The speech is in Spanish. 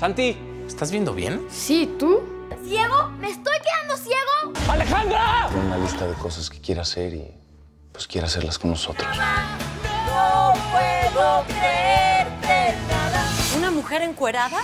Santi, ¿estás viendo bien? Sí, ¿tú? ¿Ciego? ¿Me estoy quedando ciego? ¡Alejandra! Tiene una lista de cosas que quiere hacer y pues quiere hacerlas con nosotros. No puedo creerte nada. ¿Una mujer encuerada?